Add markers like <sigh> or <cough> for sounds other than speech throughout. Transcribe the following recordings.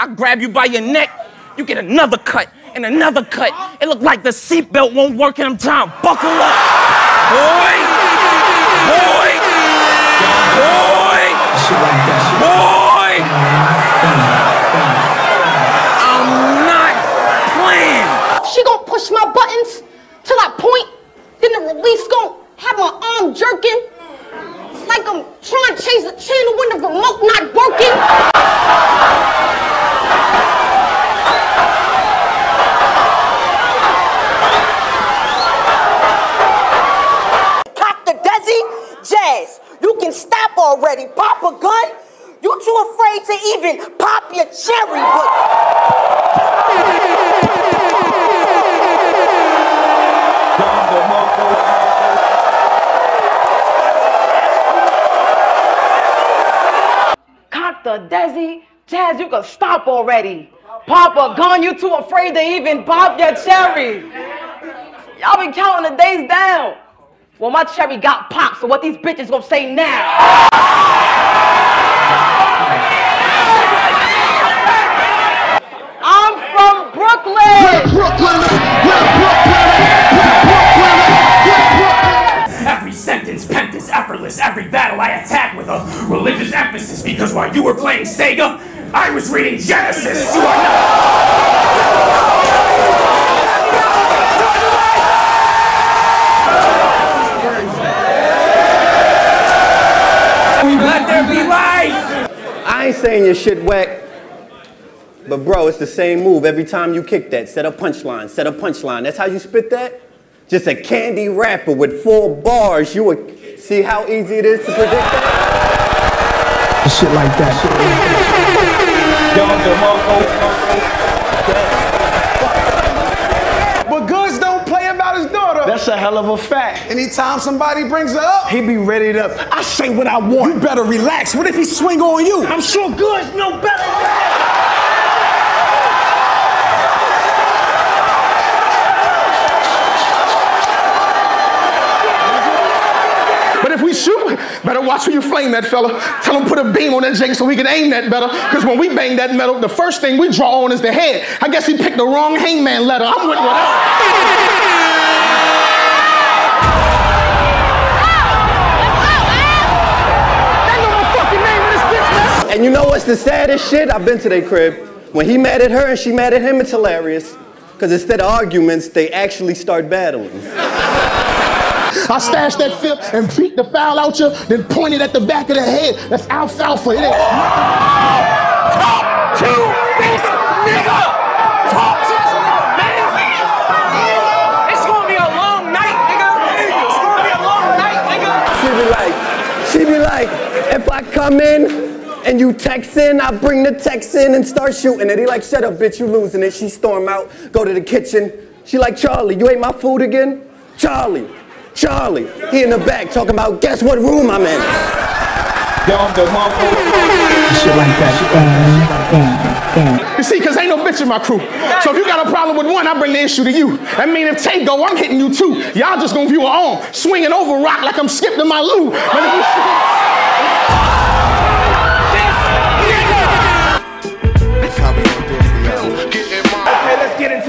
I grab you by your neck, you get another cut and another cut. It look like the seatbelt won't work and I'm trying to buckle up. Boy! Boy! Boy! Boy! I'm not playing. She gonna push my buttons till I point, then the release gonna have my arm jerking. Like I'm trying to change the channel when the remote not working. Cock the Desi, Jazz, you can stop already. Pop a gun. You too afraid to even pop your cherry, but the Desi. Jazz, you can stop already. Papa, gone, you too afraid to even pop your cherry. Y'all been counting the days down. Well, my cherry got popped, so what these bitches gonna say now? I'm from Brooklyn. Every sentence pent is effortless. Every battle I attack with a religious emphasis. Because while you were playing Sega, I was reading Genesis. You are not. Let there be light. I ain't saying your shit whack. But bro, it's the same move every time you kick that. Set a punchline, set a punchline. That's how you spit that? Just a candy rapper with four bars. You would see how easy it is to predict that? Shit like that. But Goodz don't play about his daughter. That's a hell of a fact. Anytime somebody brings her up, He be ready to. I say what I want. you better relax. What if he swing on you? I'm sure Goodz know better. Better watch who you flame that fella. Tell him put a beam on that jank so we can aim that better. Because when we bang that metal, the first thing we draw on is the head. I guess he picked the wrong hangman letter. I'm with whatever. And you know what's the saddest shit? I've been to their crib. When he mad at her and she mad at him, it's hilarious. Because instead of arguments, they actually start battling. I stash that fifth and beat the foul out you, then point it at the back of the head. That's alfalfa. It ain't Talk to this nigga. Talk to this man. It's gonna be a long night, nigga. It's gonna be a long night, nigga. She be like, she be like, if I come in and you text in, I bring the text in and start shooting it. He like, shut up, bitch, you losing it. She storm out, go to the kitchen. She like, Charlie, you ate my food again? Charlie, Charlie. He in the back talking about, guess what room I'm in? shit like that. You see, because ain't no bitch in my crew. So if you got a problem with one, I bring the issue to you. That mean if Tay go, I'm hitting you too. Y'all just gonna view her on, swinging over rock like I'm skipping my loo. But if you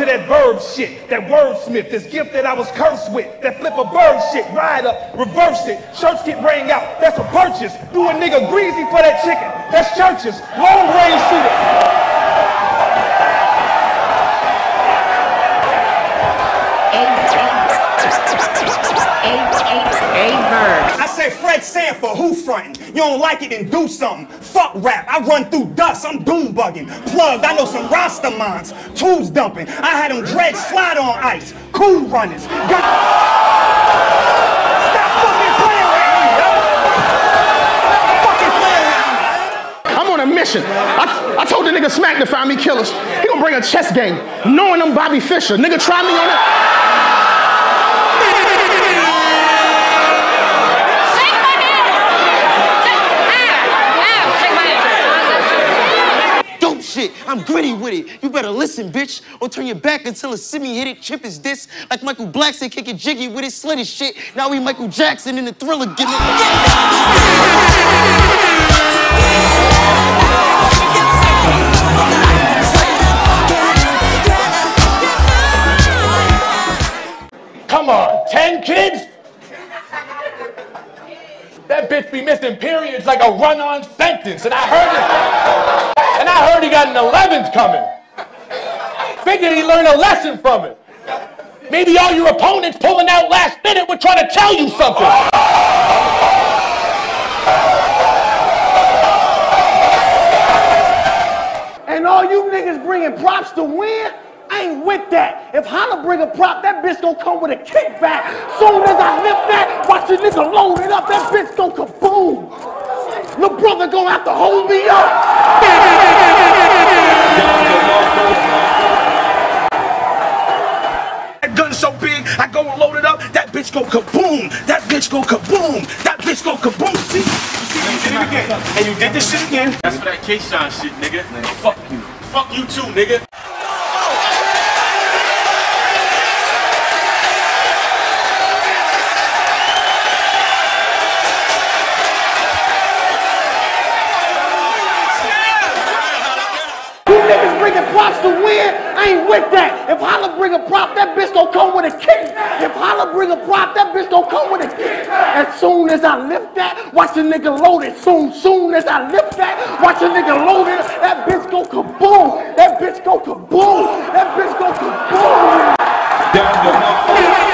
that verb shit, that wordsmith, this gift that I was cursed with, that flip a bird shit, ride up, reverse it, shirts get rang out, that's a purchase. Do a nigga greasy for that chicken, that's churches, long range shooter. Say Fred Sanford, who frontin'? You don't like it, then do something. Fuck rap, I run through dust, I'm doom bugging. Plugged, I know some Rasta mines. Tubes dumping, I had them dreads slide on ice. Cool runners. Got... A mission. I, I told the nigga Smack to find me killers. He gonna bring a chess game, knowing I'm Bobby Fischer. Nigga, try me on that. shit. I'm gritty with it. You better listen, bitch, or turn your back until a semi hit it, chip is this. Like Michael Blackson kicking jiggy with his slit shit. Now we Michael Jackson in the thriller getting it. Come on, 10 kids? That bitch be missing periods like a run-on sentence, and I heard it. And I heard he got an 11th coming. Figured he learned a lesson from it. Maybe all your opponents pulling out last minute were trying to tell you something. And all you niggas bringing props to win, I ain't with that. If Holla bring a prop, that bitch gonna come with a kickback. Soon as I lift that, watch the nigga load it up, that bitch gonna kaboom. Little brother gonna have to hold me up. That gun so big, I go and load it up. That bitch go kaboom. That bitch go kaboom. That bitch go kaboom. See? You you did it again. And you did this shit again. That's for that K-Shine shit, nigga. Fuck you. Fuck you too, nigga. Bringing props to win, I ain't with that. If Holla bring a prop, that bitch don't come with a kick. If Holla bring a prop, that bitch don't come with a kick. As soon as I lift that, watch the nigga load it. Soon, soon as I lift that, watch the nigga load it. That bitch go kaboom. That bitch go kaboom. That bitch go kaboom. Sidebar,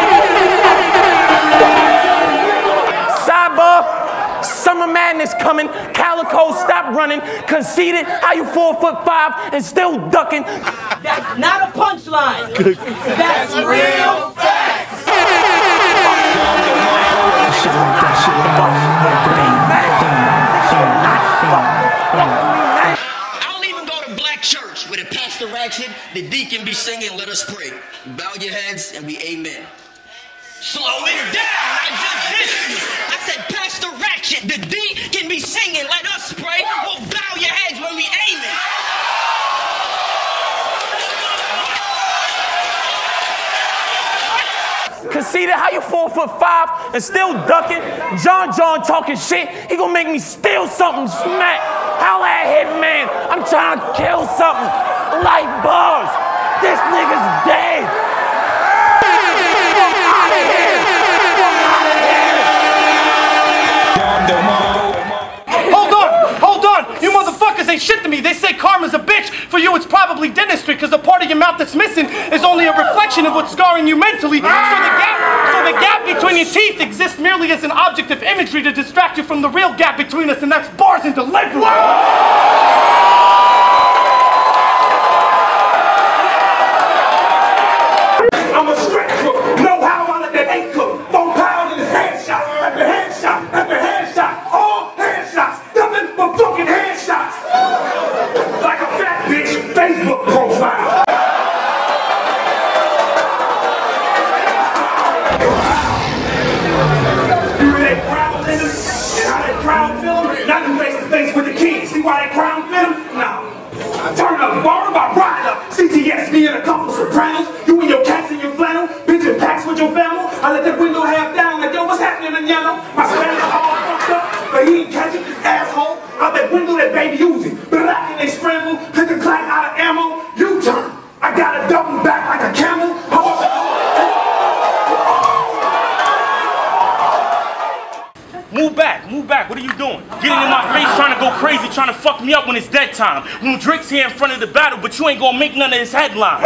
summer madness coming. Calicoe, stop running. Conceited, how you four foot five and still ducking? That's not a punchline. That's real facts. I don't even go to black church where the pastor action, the deacon be singing, let us pray. Bow your heads and we amen. Slow it down. I just did. I said, Pastor Ratchet, the deacon be singing, let us pray. Well, bow your heads when we amen. Conceited, how you four foot five and still ducking? John John talking shit. He gonna make me steal something, smack. Holla at Hitman. I'm trying to kill something. Light bars. This nigga's dead. Ain't shit to me. They say karma's a bitch. For you, it's probably dentistry, because the part of your mouth that's missing is only a reflection of what's scarring you mentally. So the gap, so the gap between your teeth exists merely as an object of imagery to distract you from the real gap between us, and that's bars and delivery. Ride up. CTS, me and a couple sopranos. You and your cats and your flannel. Bitch in packs with your family. I let that window half down like, yo, what's happening, manana? My Spanish all fucked up, but he ain't catching this asshole. Out that window that baby using. Black and they scramble. To trying to fuck me up when it's dead time. When Drake's here in front of the battle, but you ain't gonna make none of his headlines.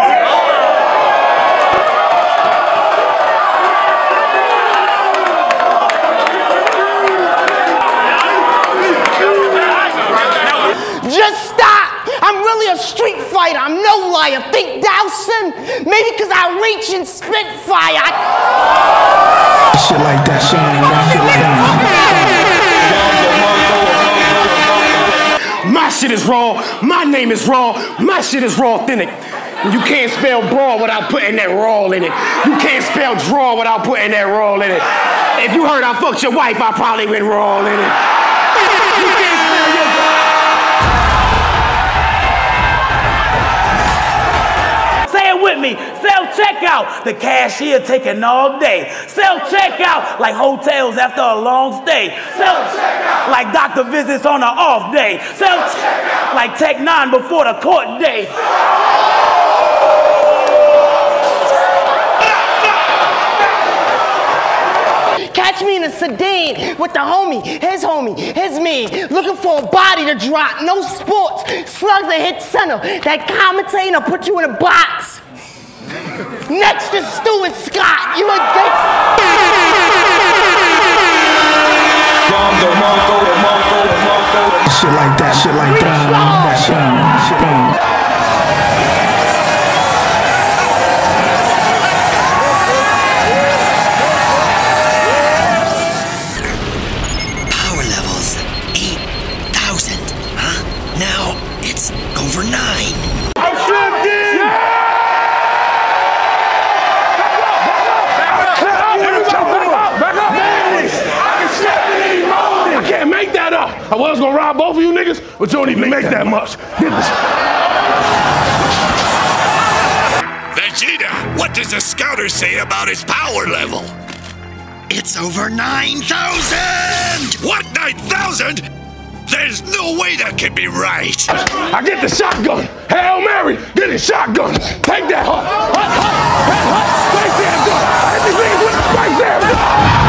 Just stop! I'm really a street fighter. I'm no liar. Think Dhalsim? Maybe because I reach and spit fire. I- Shit like that, shit shit is raw. My name is raw. My shit is raw authentic. You can't spell brawl without putting that raw in it. You can't spell draw without putting that raw in it. If you heard I fucked your wife, I probably went raw in it. With me. Self checkout. The cashier taking all day. Self checkout like hotels after a long stay. Self checkout like doctor visits on an off day. Self checkout like Tech Nine before the court day. Catch me in a sedan with the homie, his homie, his me, looking for a body to drop. No sports. Slugs that hit center. That commentator put you in a box. Next to Stuart Scott. You a Shit like that, shit like that. I was gonna rob both of you niggas, but you don't even make that much. Get. Vegeta, what does the scouter say about his power level? It's over 9,000! What, 9,000? There's no way that can be right. I get the shotgun. Hail Mary, get the shotgun. Take that hut. Hut, hut, hut, hut. Space Jam gun. Hit these niggas with the Space Jam gun.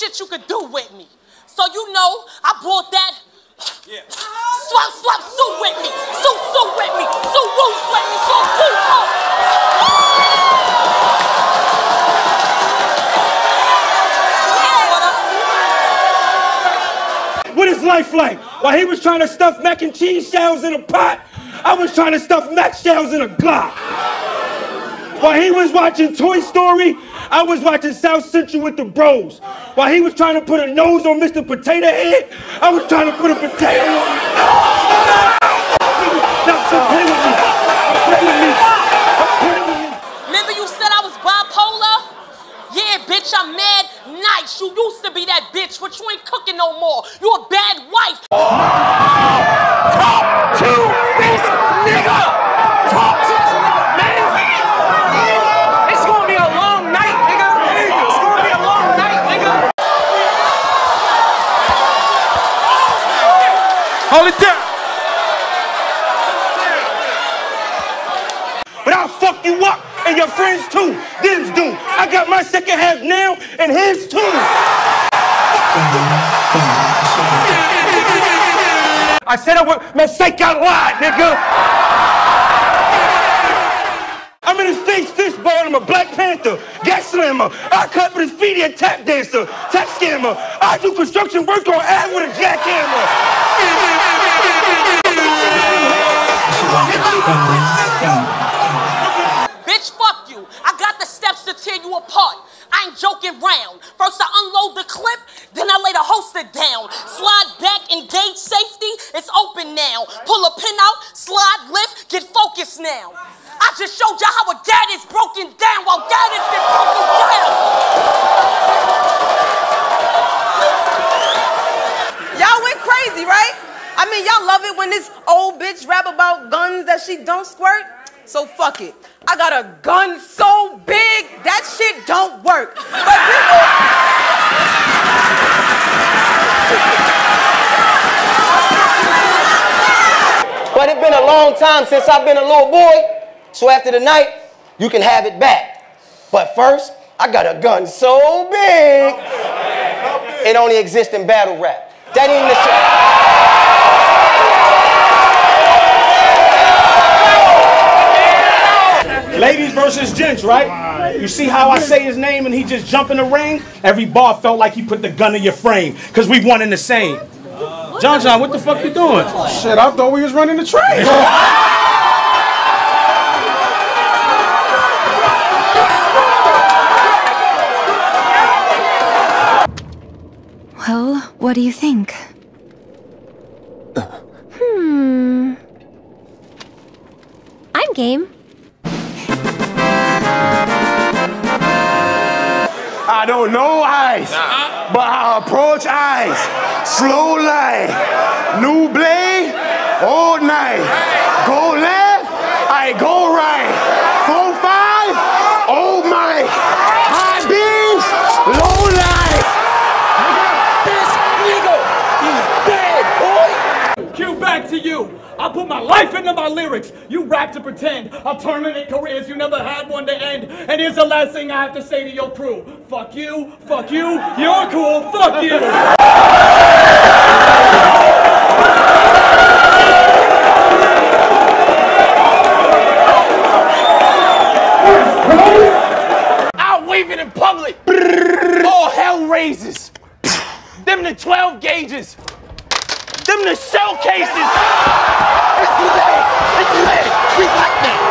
Shit you could do with me. So you know, I brought that yeah. swap swap suit with me, suit suit with me, suit roots with me, suit boot What is life like? While he was trying to stuff mac and cheese shells in a pot, I was trying to stuff mac shells in a Glock. While he was watching Toy Story, I was watching South Central with the bros. While he was trying to put a nose on Mr. Potato Head, I was trying to put a potato on. Now, so play with me. Play with me. Remember you said I was bipolar? Yeah, bitch, I'm mad nice. You used to be that bitch, but you ain't cooking no more. You a bad wife. Talk to this nigga. Talk to man. It's gonna be a long night, nigga. It's gonna be a long night, nigga. Hold it down. But I'll fuck you up and your friends too. Them's do. I got my second half now and his too. I said I would. Say out loud, nigga. I'm in his face fistball. I'm a Black Panther, gas slammer. I cut with his feet, a tap dancer, tap scammer. I do construction work on ad with a jackhammer. Bitch, fuck you. I got the steps to tear you apart. I ain't joking round. First I unload the clip, then I lay the holster down. Slide back, engage safety, it's open now. Pull a pin out, slide lift, get focused now. I just showed y'all how a dad is broken down while dad has been broken down. Y'all went crazy, right? I mean, y'all love it when this old bitch rap about guns that she don't squirt. So fuck it. I got a gun so big that shit don't work. But people. But it's been a long time since I've been a little boy, so after the night, you can have it back. But first, I got a gun so big, it only exists in battle rap. That ain't the shit. Ladies versus gents, right? You see how I say his name and he just jump in the ring? Every bar felt like he put the gun in your frame, because we one in the same. John John, what the fuck you doing? Shit, I thought we was running the train. <laughs> Well, what do you think? Hmm. I'm game. I don't know eyes, but I approach ice. Slow light, new blade, old night. Go left, I go right. Four five, oh my. High beams, low light. This nigga is dead, boy. Cue back to you. I put my life into my lyrics. You rap to pretend. A permanent careers you never had one to end. And here's the last thing I have to say to your crew. Fuck you, fuck you, you're cool, fuck you. In public. All hell raises. Them the 12 gauges. Them the shell cases. It's lit. It's lit. We like that.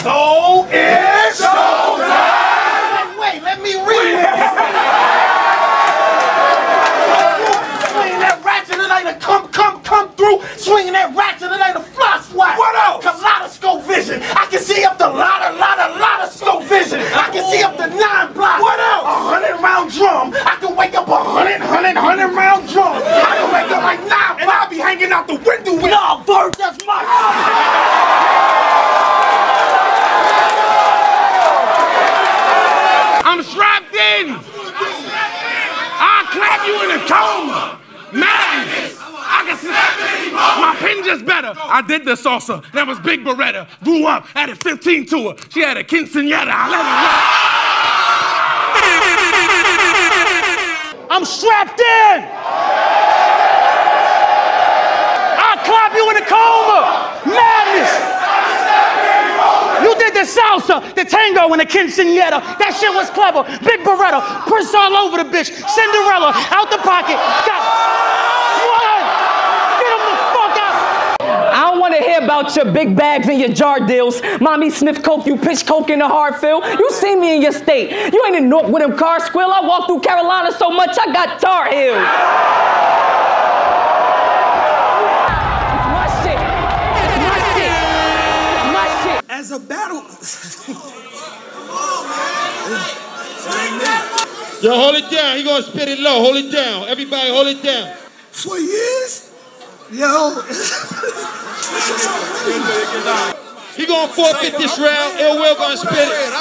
So it's Wait, let me read it. Swinging ratchet, it ain't a come, come, come through. Swinging that ratchet, it ain't a fly swat. What else? Kaleidoscope vision. I can see up the lot, a lot, a lot of scope vision. I can see up the nine block. What else? A hundred round drum. I can wake up a hundred, hundred, hundred round drum. I can wake up like nine And I'll be hanging out the window with. No, Bert, that's my. Ah! I'm strapped in. I'll clap you in a coma. Madness. I can see my pen just better. I did the salsa. That was Big Beretta. Grew up, added 15 to her. She had a quinceanera. I let her. I'm strapped in. I'll clap you in a coma. Madness. You did the salsa, the tango, and the quinceanera. That shit was clever. Big Beretta, Prince all over the bitch. Cinderella, out the pocket. Got what? Get him the fuck out. I don't want to hear about your big bags and your jar deals. Mommy sniff coke, you pitch coke in the Hartfield. You see me in your state. You ain't in North with them car squill. I walk through Carolina so much I got Tar Heels. It's my shit. It's my shit. It's my shit. As a battle. Yo, hold it down. He gonna spit it low. Hold it down. Everybody, hold it down. For years, yo. <laughs> He gonna forfeit this round. Ill Will gonna spit it.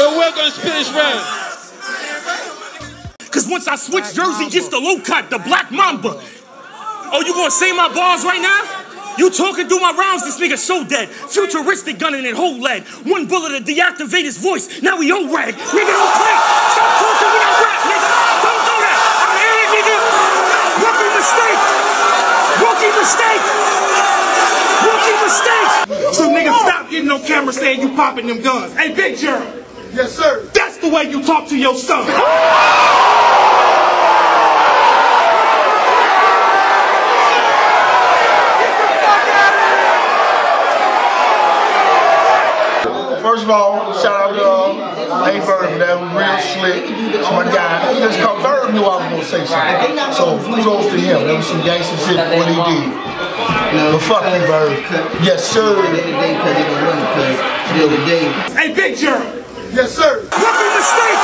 Ill Will gonna spit this round. Cause once I switch Jersey gets the low cut, the black mamba. Oh, you gonna say my bars right now? You talking through my rounds, this nigga so dead. Futuristic gunning and whole lead. One bullet to deactivate his voice. Now we old rag. Nigga, don't play. Stop talking when I rap, nigga. Don't do that. I hear it, nigga. Rookie mistake. Rookie mistake. Getting on camera saying you popping them guns. Hey, Big Gerald. Yes, sir. That's the way you talk to your son. First of all, shout out to uh, A Bird that was real slick. It's my guy. Just cause Bird knew I was gonna say something. So kudos to him. That was some gangster shit what he did. But fuck you, Bird. Yes, sir. Hey, Big Gerald. Yes, sir. Rookie mistake.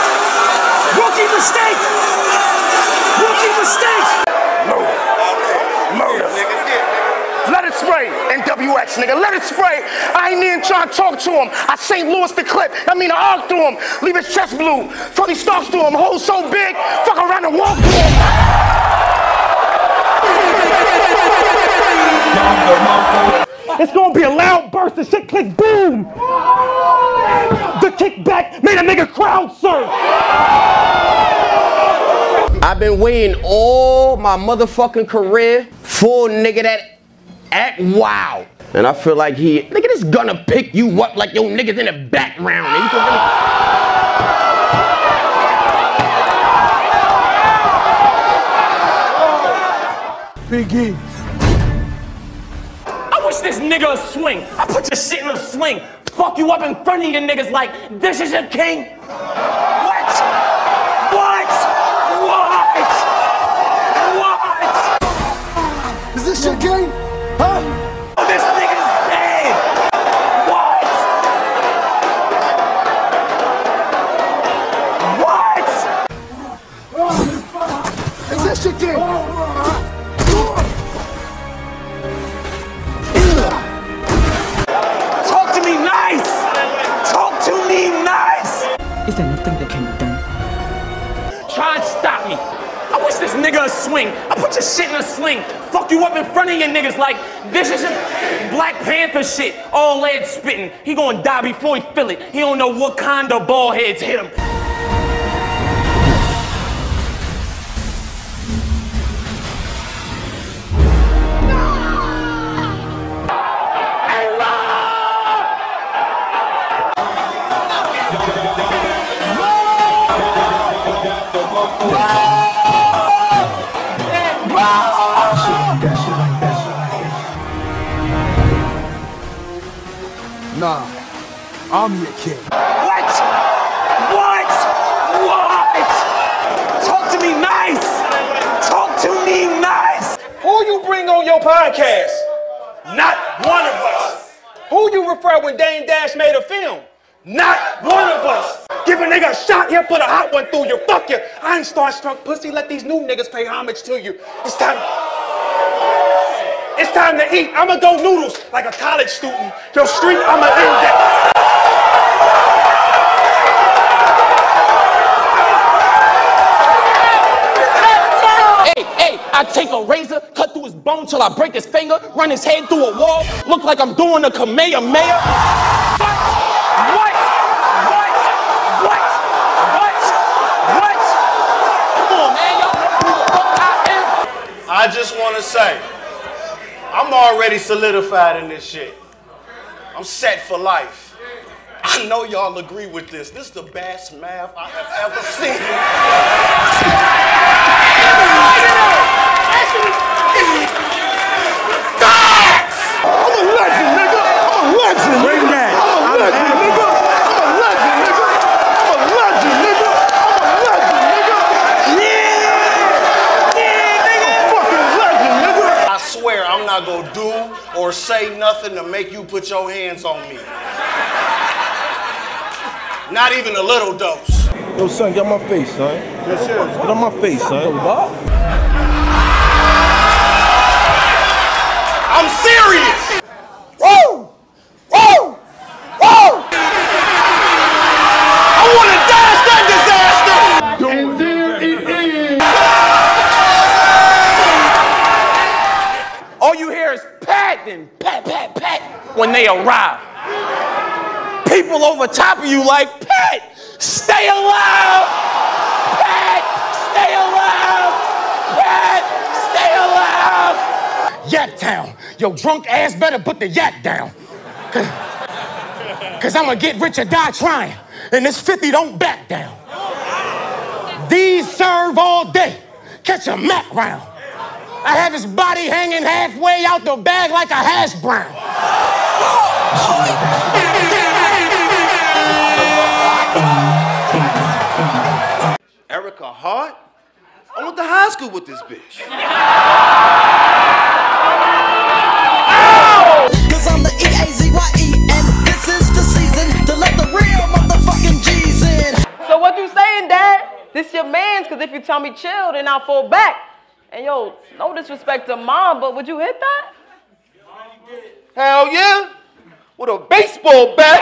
Rookie mistake. Rookie mistake. Murder. Let it spray. NWX, nigga. Let it spray. I ain't even trying to talk to him. I St. Louis the clip. I mean, I arc through him. Leave his chest blue. Tony Starks through him. Hole so big. Fuck around and walk through him. It's gonna be a loud burst of shit click boom. The kickback made a nigga crowd surf. I've been waiting all my motherfucking career for nigga that act wow. And I feel like he, nigga, this gonna pick you up like yo niggas in the background. Biggie. Wish this nigga would swing. I put your shit in a sling. Fuck you up in front of your niggas like this is your king. That? Try and stop me. I wish this nigga a swing. I put your shit in a sling. Fuck you up in front of your niggas like this is Black Panther shit. All lead spitting. He gonna die before he feel it. He don't know what kind of ball heads hit him. I'm your king. What? What? What? Talk to me nice. Talk to me nice. Who you bring on your podcast? Not one of us. Who you refer when Dame Dash made a film? Not one of us. Give a nigga a shot here, put a hot one through you. Fuck you. I ain't starstruck pussy. Let these new niggas pay homage to you. It's time. It's time to eat. I'ma go noodles like a college student. Your street, I'ma end that. Hey, hey, I take a razor, cut through his bone till I break his finger, run his head through a wall, look like I'm doing a Kamehameha. What? What? What? What? What? What? Come on, man, y'all know who the fuck I am. I just want to say, I'm already solidified in this shit. I'm set for life. I know y'all agree with this. This is the best math I have ever seen. <laughs> I'm a legend, nigga. I'm a legend. Bring that. I'm a legend, nigga. I'm a legend, nigga. I'm a legend, nigga. I'm a legend, nigga. Yeah. Yeah, nigga. I'm a fucking legend, nigga. I not gonna do or say nothing to make you put your hands on me. Not even a little dose. Yo, son, get on my face, son. Yes, sir. Get on my face, son. I'm serious. Woo! Woo! Woo! I want to dash that disaster. And there it is. All you hear is pat and pat, pat, pat when they arrive. People over top of you like, Pat, stay alive! Pat, stay alive! Pat, stay alive! Yak Town. Yo, drunk ass better put the yak down. <laughs> Cause, Cause I'm gonna get rich or die trying. And this 50 don't back down. These serve all day. Catch a Mac round. I have his body hanging halfway out the bag like a hash brown. Erica Hart? I went to high school with this bitch. Cause I'm the E-A-Z-Y-E and this is the season to let the real motherfucking G's in. So what you saying, Dad? This your man's, cause if you tell me chill, then I'll fall back. And yo, no disrespect to mom, but would you hit that? Hell yeah. With a baseball bat.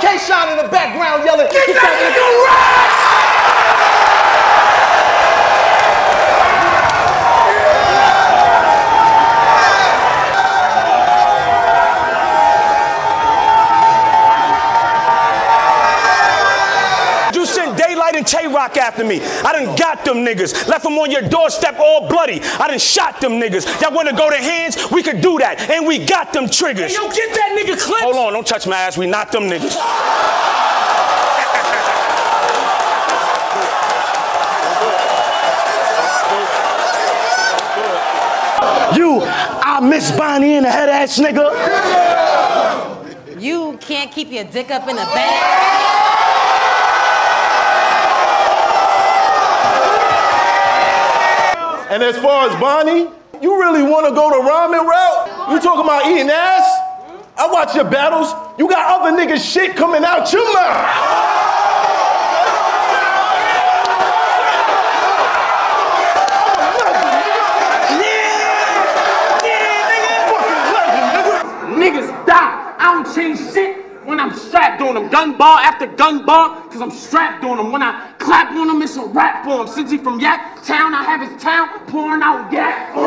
K-Shot in the background yelling, Get that nigga Daylight Tay Roc after me. I done got them niggas. Left them on your doorstep all bloody. I done shot them niggas. Y'all wanna go to hands? We could do that. And we got them triggers. Hey, yo, get that nigga clip. Hold on, don't touch my ass. We not them niggas. You, I miss Bonnie and the head ass nigga. You can't keep your dick up in a bag. And as far as Bonnie, you really want to go the ramen route? You talking about eating ass? I watch your battles. You got other niggas shit coming out your mouth. Niggas die. I don't change I'm strapped on them. Gun ball after gun bar, cause I'm strapped on them. When I clap on them, it's a rap for him. Since he from Yak Town, I have his town pouring out yak for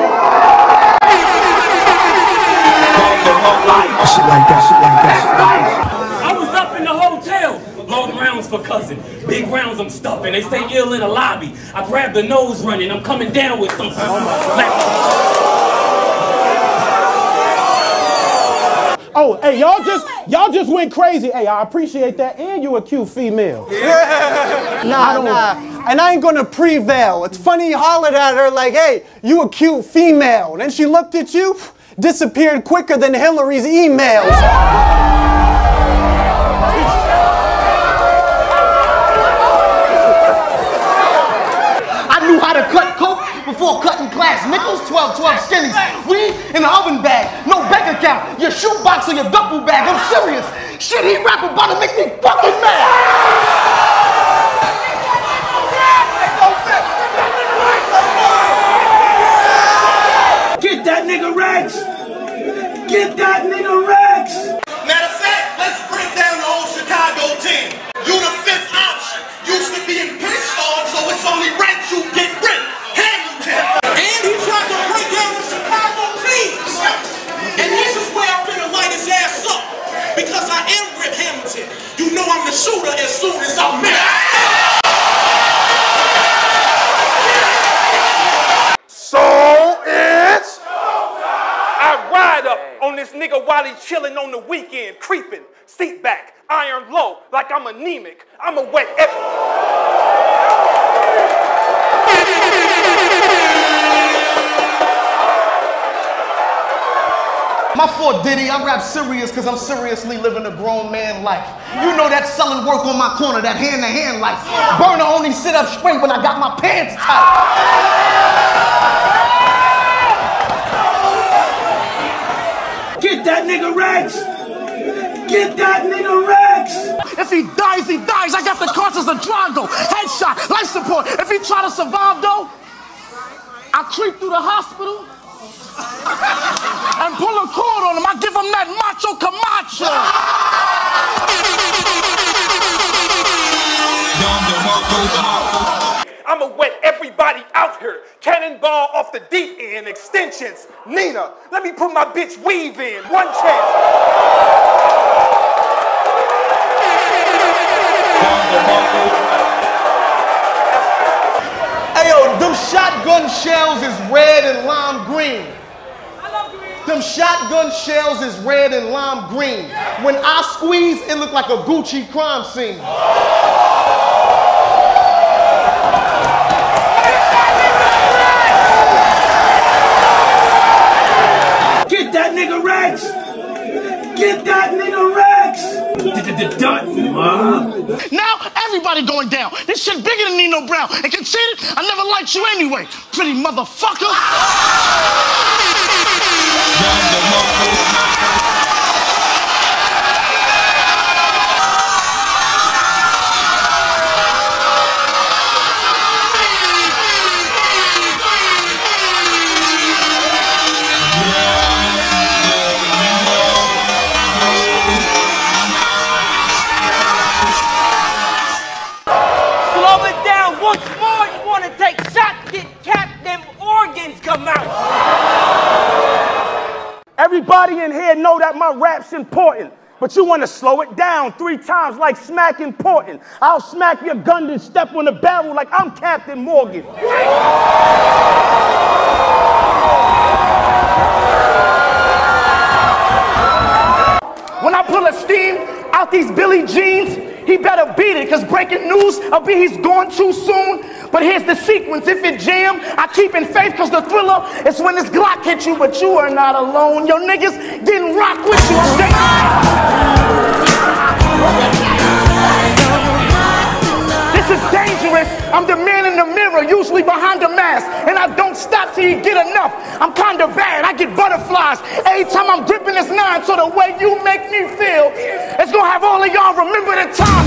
Shit like that, shit like that. I was up in the hotel. Long rounds for cousin. Big rounds I'm stuffing. They stay ill in the lobby. I grab the nose running. I'm coming down with something. Oh, Oh, hey, y'all just y'all just went crazy. Hey, I appreciate that. And you a cute female. Nah, nah. And I ain't gonna prevail. It's funny you hollered at her like, hey, you a cute female. And then she looked at you, disappeared quicker than Hillary's emails. I knew how to cut coke before cutting class nickels, 12, 12 skinnies. Weed in the oven bag, no bank account, your shoebox or your duffel bag. I'm serious. Shit he rap about to make me fucking mad. Get that nigga Rex! Get that nigga Rex! Matter of fact, let's break down the old Chicago team. You the fifth option. Used to being pissed on, so it's only right you get Because I am Rip Hamilton. You know I'm the shooter as soon as I'm mad. So it's I ride up on this nigga while he chilling on the weekend, creeping, seat back, iron low, like I'm anemic. I'm a wet. My fault, Diddy. I rap serious because I'm seriously living a grown man life. You know that selling work on my corner, that hand to hand life. Burner only sit up straight when I got my pants tight. Get that nigga Rex! Get that nigga Rex! If he dies, he dies. I got the cartridge of Drago. Headshot, life support. If he try to survive, though, I creep through the hospital and pull a cord on him. I give him that macho Camacho. I'ma wet everybody out here. Cannonball off the deep end, extensions. Nina, let me put my bitch weave in. One chance. Hey yo, them shotgun shells is red and lime green. Them shotgun shells is red and lime green. When I squeeze, it look like a Gucci crime scene. Get that nigga Rex! Get that nigga Rex! Now everybody going down. This shit bigger than Nino Brown. And conceited, I never liked you anyway. Pretty motherfucker. My rap's important. but you want to slow it down three times like smack important. I'll smack your gun and step on the barrel like I'm Captain Morgan. When I pull a steam out these Billy jeans, he better beat it, cause breaking news I'll be he's gone too soon. But here's the sequence. If it jam, I keep in faith, cause the thriller is when this Glock hits you, but you are not alone. Your niggas getting rock with you. This is dangerous. I'm the man in the mirror, usually behind I you get enough. I'm kinda bad. I get butterflies every time I'm gripping this nine. So the way you make me feel, it's gonna have all of y'all remember the time.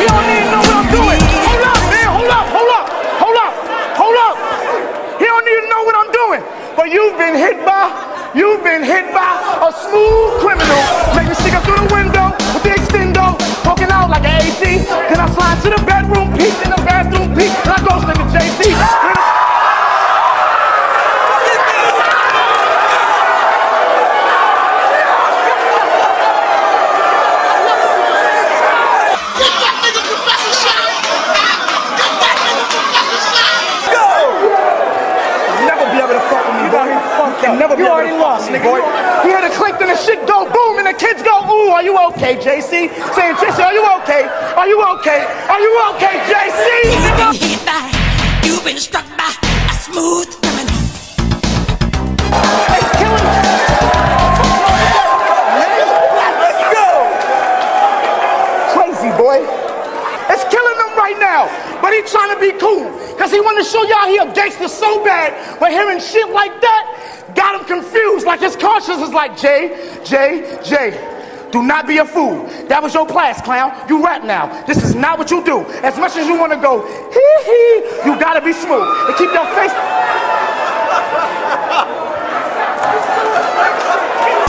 You don't know what I'm doing. Hold up, man. Hold up, hold up, hold up, hold up. Don't know what I'm doing. But you've been hit by, you've been hit by a smooth criminal. Make me stick up through the window with the poking out like an AC. Then I slide to the bedroom, peek in the bathroom, peek, and I go sling to JC. Never be able to fuck with me, boy. Can never be you already lost, nigga. Boy. He had a click and the shit go boom and the kids go, ooh, are you okay, JC? Saying, JC, are you okay? Are you okay? Are you okay, JC? You've been hit by, you've been struck by a smooth criminal. It's killing Let's go. Crazy boy. It's killing him right now. But he trying to be cool. Cause he want to show y'all he a gangster so bad. But hearing shit like that got him confused. Like his conscience is like, Jay, Jay, Jay. Do not be a fool. That was your class, clown. You rap now. This is not what you do. As much as you want to go, hee hee, you gotta be smooth. And keep your face.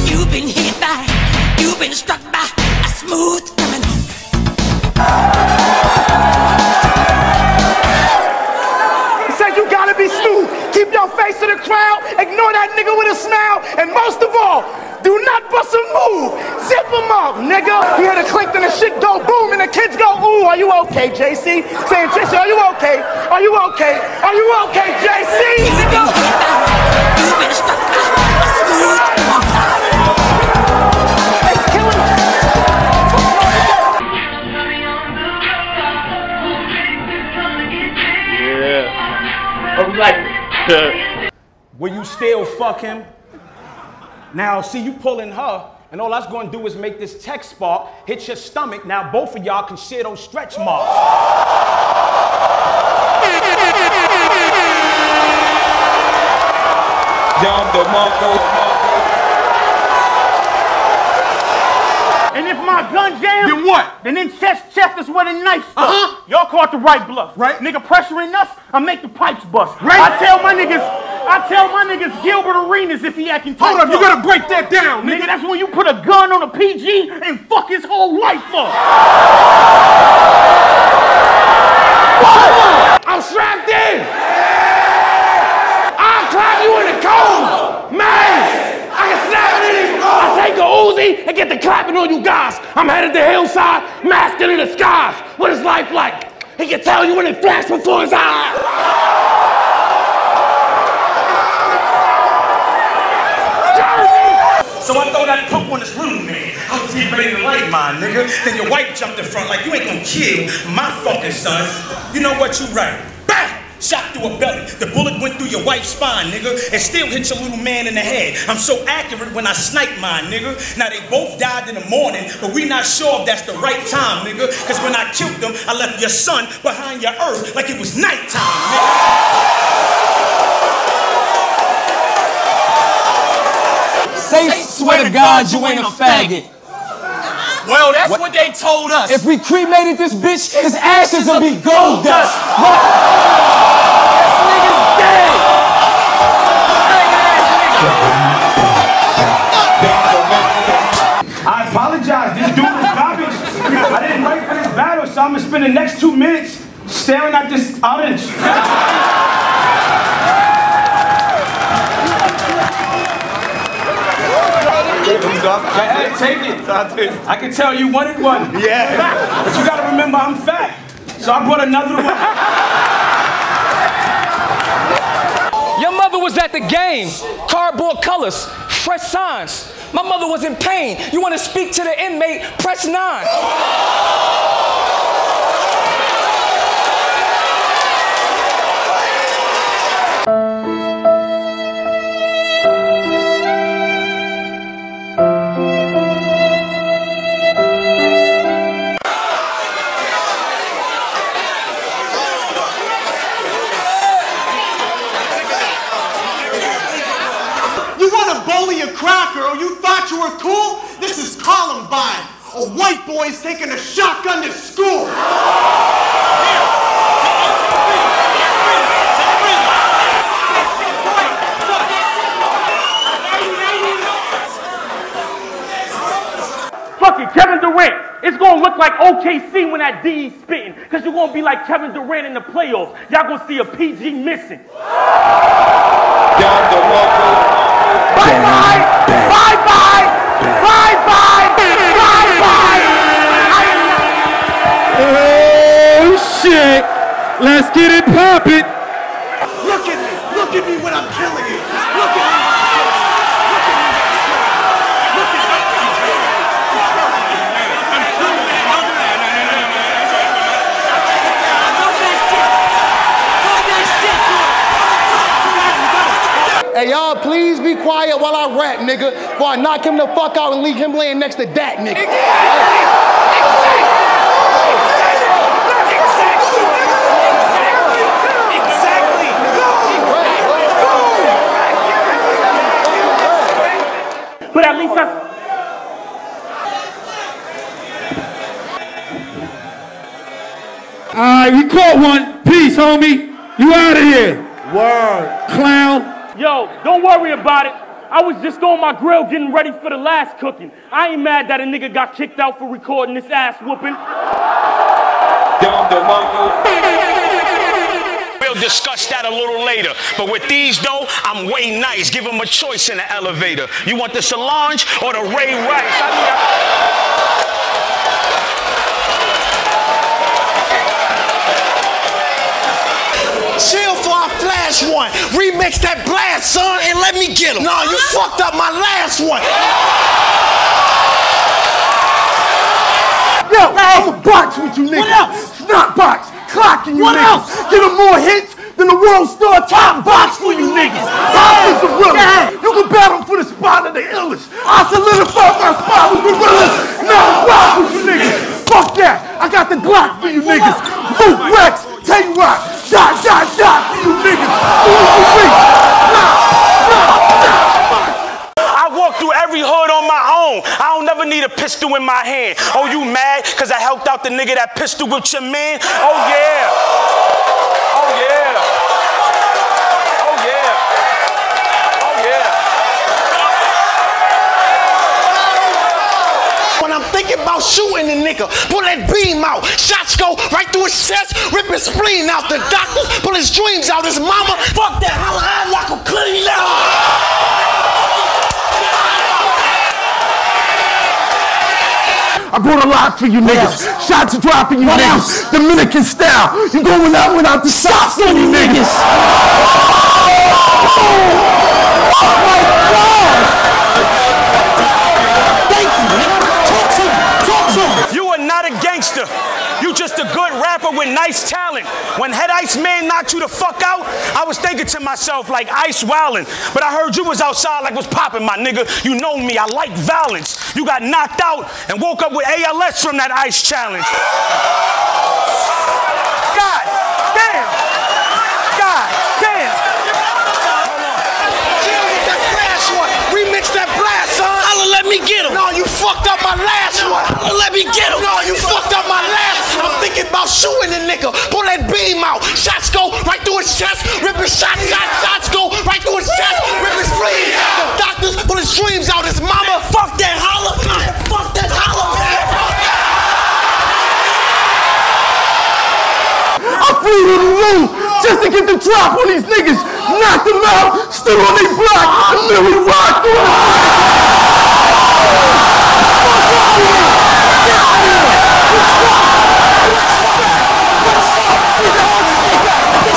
You've been hit by, you've been struck by a smooth criminal. Crowd. Ignore that nigga with a smile. And most of all, do not bust a move. Zip him up, nigga. He had a click then the shit go boom and the kids go, ooh, are you okay, JC? Saying, JC, are you okay? Are you okay? Are you okay, JC? Nigga. It's killing Yeah. <laughs> Will you still fuck him? Now, see, you pulling her, and all that's gonna do is make this text spark hit your stomach. Now, both of y'all can share those stretch marks. John DeMarco. And if my gun jam, then what? Then in chest, chest is where the knife stuck. Uh-huh. Y'all caught the right bluff. Right. Nigga pressuring us, I make the pipes bust. Right. I tell my niggas, I tell my niggas Gilbert Arenas if he acting tough. Hold up, you gotta break that down, nigga. That's when you put a gun on a PG and fuck his whole life up. I'm strapped in. I'll clap you in the cold. Man, I can snap it in. I take a Uzi and get the clapping on you guys. I'm headed to hillside, masking in the skies. What is life like? He can tell you when it flashed before his eyes. So I throw that pump on his room, man. I was getting ready to light mine, nigga. Then your wife jumped in front like you ain't gonna kill my fucking son. You know what? You right. Bang! Shot through a belly. The bullet went through your wife's spine, nigga. And still hit your little man in the head. I'm so accurate when I snipe mine, nigga. Now they both died in the morning, but we not sure if that's the right time, nigga. Cause when I killed them, I left your son behind your earth like it was nighttime, nigga. Say, swear to God, you ain't a faggot. Well, that's what, they told us. If we cremated this bitch, his ashes will be gold dust. this nigga's dead. I apologize. This dude is garbage. I didn't wait for this battle, so I'm gonna spend the next two minutes staring at this orange. So I, I, take it. I can tell you one and one. Yeah. But you gotta remember I'm fat. So I brought another one. Your mother was at the game. Cardboard colors, fresh signs. My mother was in pain. You want to speak to the inmate? Press nine. Thought you were cool? This is Columbine. A white boy is taking a shotgun to school. Fuck it, Kevin Durant. It's gonna look like OKC when that D spitting, cause you're gonna be like Kevin Durant in the playoffs. Y'all gonna see a PG missing. Bye bye. Bye bye. Bye bye. Bye bye. Oh shit! Let's get it poppin'. Look at me. Look at me when I'm killing you. Look at me. Hey, y'all, please be quiet while I rap, nigga, before I knock him the fuck out and leave him laying next to that nigga. Exactly. Exactly. Exactly! But at least I. Alright, we caught one. Peace, homie. You out of here. Word. Clown. Yo, don't worry about it. I was just on my grill getting ready for the last cooking. I ain't mad that a nigga got kicked out for recording this ass whooping. We'll discuss that a little later. But with these, though, I'm way nice. Give them a choice in the elevator. You want the Solange or the Ray Rice? I Chill for I flash one. Remix that blast, son, and let me get him. No, you uh-huh. fucked up my last one. Yo, I'm a box with you niggas. What else? Not box. Clocking you What niggas. else? Give them more hits than the World Star Top Box for you niggas. I'm the gorilla. Yeah. You can battle for the spot of the illest. I solidify my spot with gorillas. Now rock with you niggas. Fuck that. I got the Glock for you niggas. Luke Rex, Tay Roc, dot, dot, dot for you niggas. I walk through every hood on my own. I don't never need a pistol in my hand. Oh, you mad? Cause I helped out the nigga that pistol with your man? Oh yeah. Thinking shooting a nigga, pull that beam out. Shots go right through his chest, rip his spleen out. The doctors pull his dreams out. His mama, fuck that, holla, I knock him clean out. I brought a lot for you niggas. Shots are dropping you What niggas. Dominican style. You going out without the socks on you niggas. Rapper with nice talent. When Head Ice Man knocked you the fuck out, I was thinking to myself like Ice Wildin'. But I heard you was outside like what's poppin', my nigga. You know me, I like violence. You got knocked out and woke up with ALS from that ice challenge. Holla, let me get him. No, you fucked up my last one. Holla, let me get him. No, you fucked up my last one. I'm thinking about shooting the nigga. Pull that beam out. Shots go right through his chest. Rip his shots, shots, shots go right through his chest. Rip his spleen. The doctors pull his dreams out. His mama, fuck that holla. Fuck that holla, man. I flew to the moon just to get the drop on these niggas. Knocked them out, stood on their block, and then we rocked on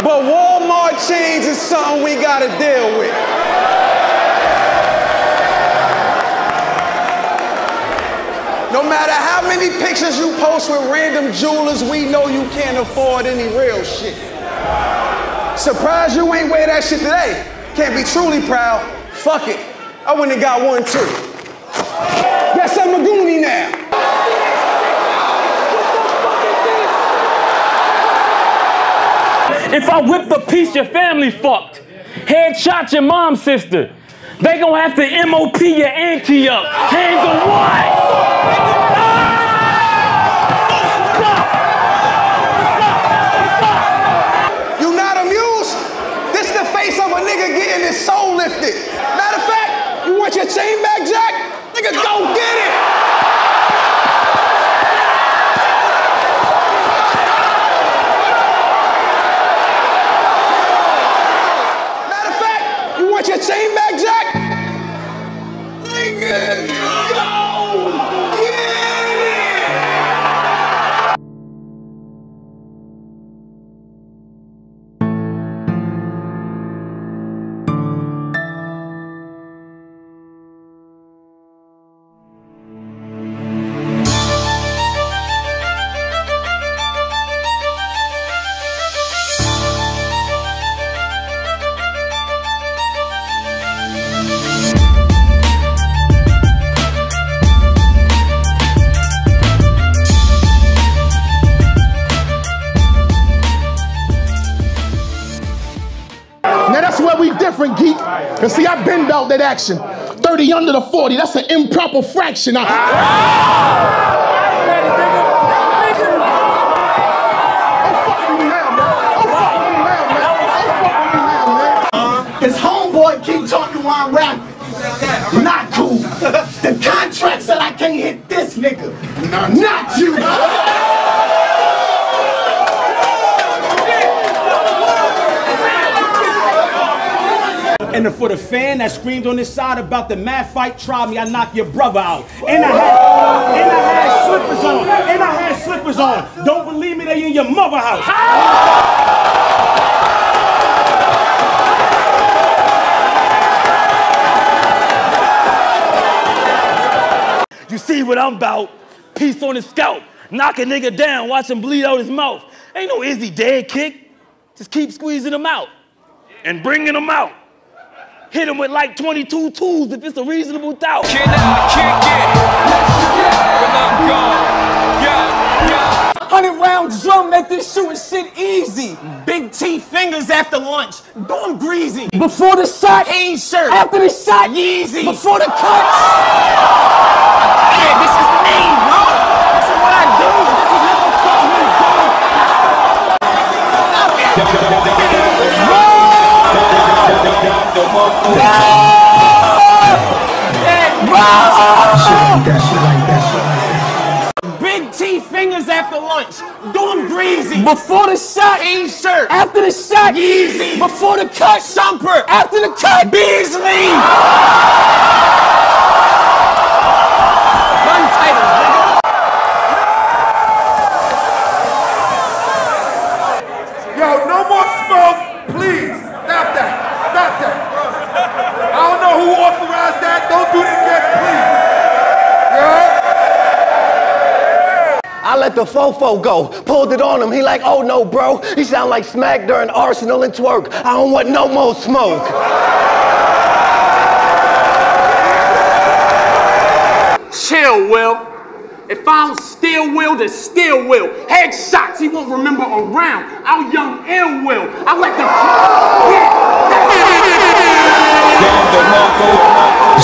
But Walmart chains is something we gotta deal with. No matter how many pictures you post with random jewelers, we know you can't afford any real shit. Surprised you ain't wear that shit today. Can't be truly proud. Fuck it. I went and got one too. Yes, I'm a goonie now. If I whip the piece, your family fucked. Headshot your mom, sister. They gonna have to MOP your auntie up. Hands what? Soul lifted. Matter of fact, you want your chain back, Cause see, I've been about that action. 30 under the 40, that's an improper fraction. I- His uh-huh. homeboy keep talking while I'm rapping. Not cool. The contract said I can't hit this nigga. Not you. And for the fan that screamed on this side about the mad fight, try me, I knock your brother out. And I had, and I had slippers on. And I had slippers on. Don't believe me, they in your mother house. You see what I'm about? Peace on his scalp. Knock a nigga down, watch him bleed out his mouth. Ain't no Izzy dead kick. Just keep squeezing him out and bringing him out. Hit him with like 22 tools if it's a reasonable doubt. Can I kick it? When I'm gone. Yeah, yeah. Hundred round drum make this shooting shit easy. Big T fingers after lunch, going greasy. Before the shot, ain't shirt. After the shot, Yeezy. Before the cut, yeah, this is me, bro. This is what I do. This is how the fuck we do. Big T fingers after lunch, doing greasy. Before the shot, ain't shirt. After the shot, Yeezy. Before the cut, Shumpert. After the cut, Beasley. Let the fofo go, pulled it on him. He like, oh no, bro. He sound like smack during Arsonal and Twork. I don't want no more smoke. Chill, Will. If I don't steal Will, then steal Will. Headshots, he won't remember around. Our young ill Will. I let the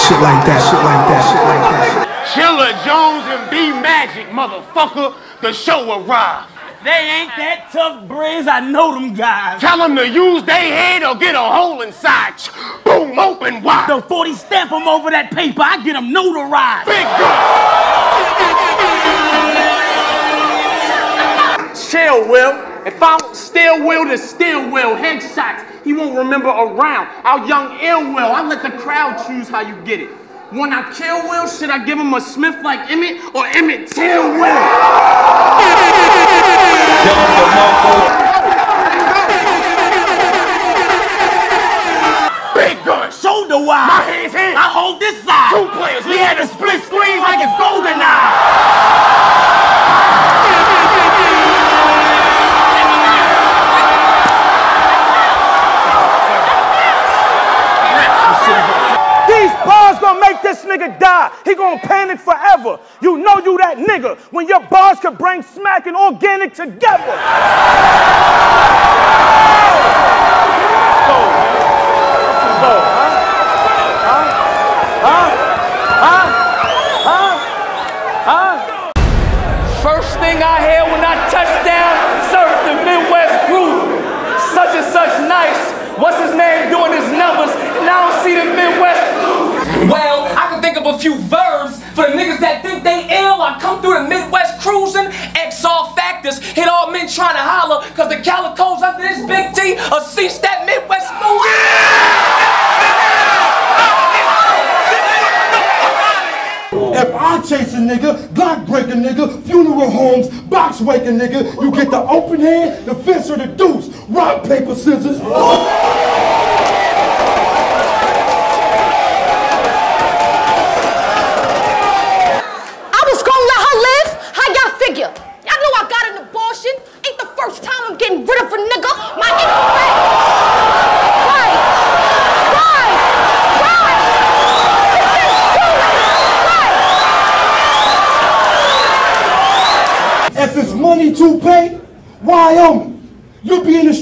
Shit like that, shit like that, shit like that. Chilla Jones and B Magic, motherfucker. The show arrived. They ain't that tough, Briz. I know them guys. Tell them to use their head or get a hole inside. Boom, open wide. The 40 stamp them over that paper. I get them notarized. Big Chill, Will. If I don't steal Will, then still Will. Headshots, he won't remember around. Our young ill Will. I let the crowd choose how you get it. When I kill Will, should I give him a Smith like Emmett or Emmett Till Will? Big gun, shoulder wide. My hands here. I hold this side. Two players. We had a split screen like it's golden These this nigga die. He gonna panic forever. You know you that nigga when your bars could bring smack and Organik together. First thing I hear when I touch down, surf the Midwest groove. Such and such nice. What's his name doing his numbers? And I don't see the Midwest. Well, I can think of a few verbs for the niggas that think they ill. I come through the Midwest cruising, X all factors, hit all men trying to holler, cause the Calicoe's under this big T or cease that Midwest If I chase a nigga, Glock break a nigga, funeral homes, box wake a nigga, you get the open hand, the fist, or the deuce. Rock, paper, scissors. I was gonna let her live. How y'all figure? Y'all know I got an abortion. Ain't the first time I'm getting rid of a nigga. My incorrect. Right. Right. Right. If it's money to pay, why on me? You be in the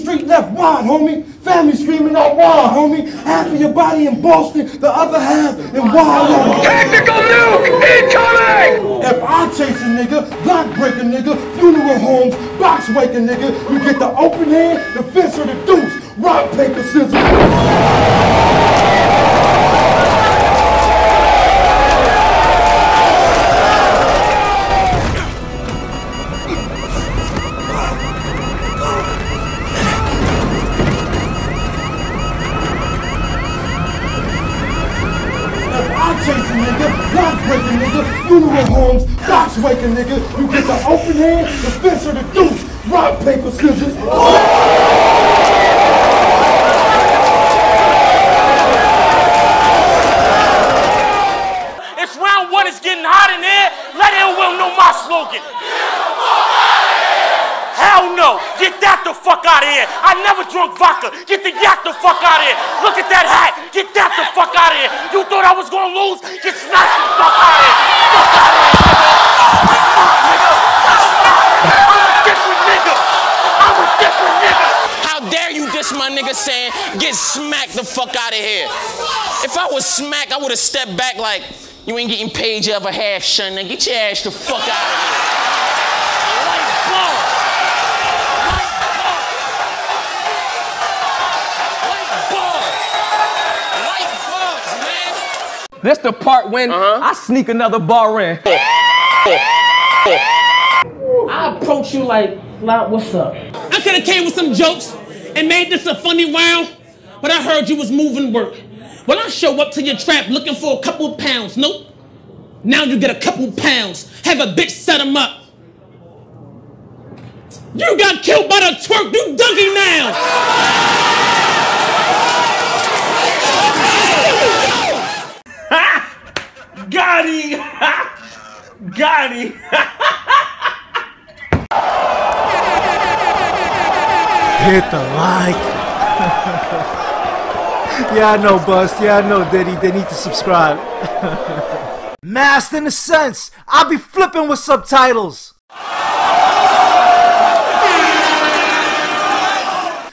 street left wide, homie. Family screaming out wild, homie. Half of your body in Boston, the other half in Wyoming. Tactical nuke incoming! If I chase a nigga, block break a nigga, funeral homes, box wake a nigga, you get the open hand, the fist, or the deuce. Rock, paper, scissors. A nigga, you get the open hand, the fist, or the deuce. Rock, paper, scissors. It's round one, it's getting hot in here. Let Ill know my slogan. Hell no. Get that the fuck out of here. I never drunk vodka. Get the yak the fuck out of here. Look at that hat. Get that the fuck out of here. You thought I was gonna lose? Get snatched the fuck out of here. Fuck out of here, nigga. I'm a different nigga. I'm a different nigga. How dare you diss my nigga saying, get smacked the fuck out of here. If I was smacked, I would have stepped back like, you ain't getting paid, you ever have, son. Now get your ass the fuck out of here. This the part when uh-huh. I sneak another bar in. <laughs> I approach you like, like, what's up? I could have came with some jokes and made this a funny round, but I heard you was moving work. Well, I show up to your trap looking for a couple pounds. Nope. Now you get a couple pounds. Have a bitch set him up. You got killed by the Twork. You dunking now. <laughs> Got him! <laughs> Got him! Hit the like. yeah, I know, Bust. Yeah, I know, Diddy. They need to subscribe. Masked Inasense. I'll be flipping with subtitles.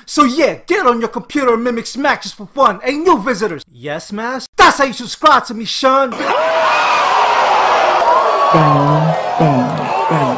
So yeah, get on your computer and mimic Smack just for fun. Ain't new visitors. Yes, Mask? That's how you subscribe to me, Sean. Bang, bang, bang.